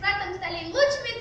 Pratam Stalingucmi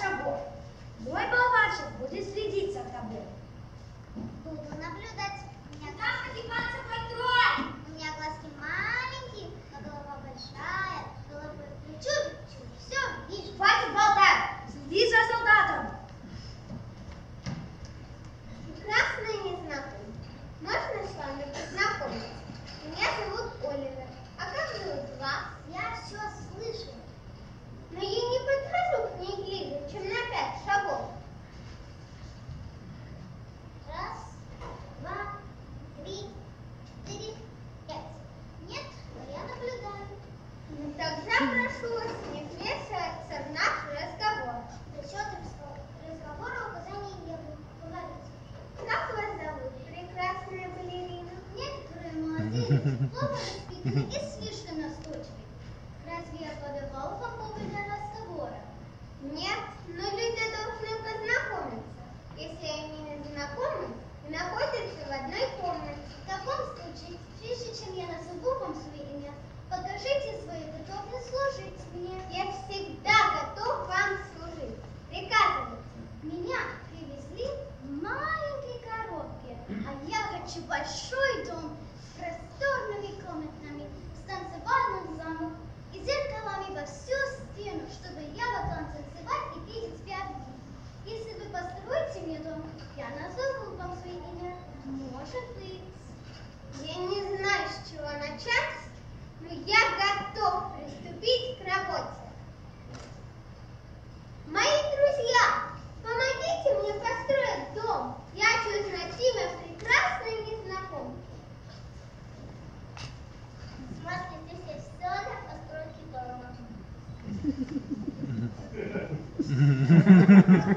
шагов. Мой болванчик будет следить за тобой. Буду наблюдать. У меня глазки пальцы контроль. У меня глазки маленькие, а голова большая. Головой плечу, плечу. Все, вижу. Хватит болтать. Следи за солдатом. Светла давала какого для разговора? Нет, но люди должны познакомиться. Если они не знакомы находятся в одной комнате. В таком случае, прежде чем я назову вам свое имя, покажите свою готовность служить мне. Я всегда готов вам служить. Приказывайте. Меня привезли в маленькой коробке, а я хочу большой дом с просторными комнатами, станцевальным замок во всю стену, чтобы я могла танцевать и видеть тебя в Если вы построите мне дом, я назову вам свое имя. Может быть. Я не знаю, с чего начать, но я готов приступить к работе. Мои друзья, помогите мне построить дом. Я чувствую прекрасной незнакомки. Смотри. mm -hmm.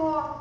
说